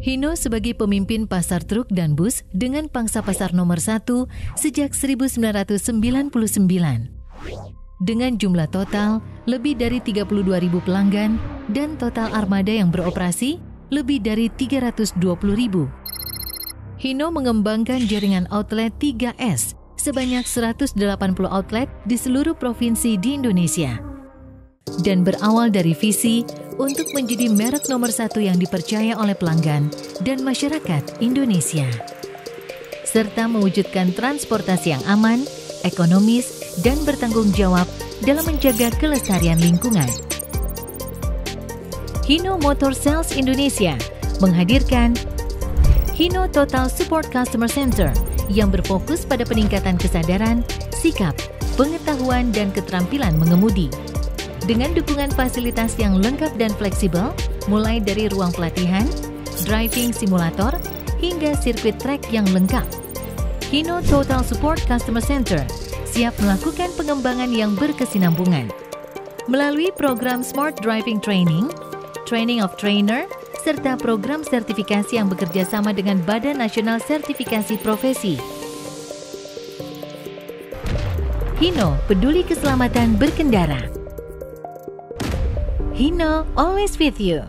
Hino sebagai pemimpin pasar truk dan bus dengan pangsa pasar nomor satu sejak 1999. Dengan jumlah total lebih dari 32 ribu pelanggan dan total armada yang beroperasi lebih dari 320 ribu. Hino mengembangkan jaringan outlet 3S sebanyak 180 outlet di seluruh provinsi di Indonesia. Dan berawal dari visi untuk menjadi merek nomor satu yang dipercaya oleh pelanggan dan masyarakat Indonesia. Serta mewujudkan transportasi yang aman, ekonomis, dan bertanggung jawab dalam menjaga kelestarian lingkungan. Hino Motor Sales Indonesia menghadirkan Hino Total Support Customer Center yang berfokus pada peningkatan kesadaran, sikap, pengetahuan, dan keterampilan mengemudi dengan dukungan fasilitas yang lengkap dan fleksibel, mulai dari ruang pelatihan, driving simulator, hingga sirkuit track yang lengkap. Hino Total Support Customer Center siap melakukan pengembangan yang berkesinambungan. Melalui program Smart Driving Training, Training of Trainer, serta program sertifikasi yang bekerja sama dengan Badan Nasional Sertifikasi Profesi. Hino peduli keselamatan berkendara. Hino always with you.